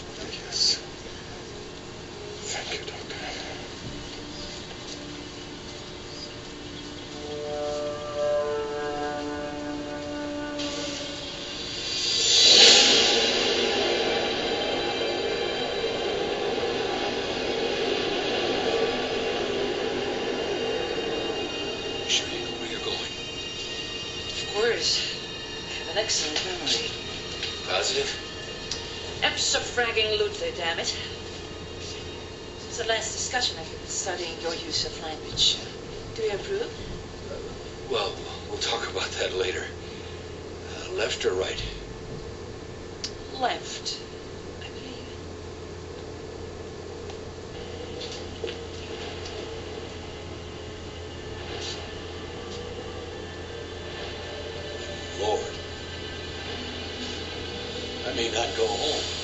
is. Thank you, Doctor. Sure you know where you're going. Of course. I have an excellent memory. Positive? Abso-fragging-lutely, damn it. Since the last discussion, I've been studying your use of language. Do you approve? Well, we'll talk about that later. Uh, left or right? Left, I believe. Lord. I may not go home.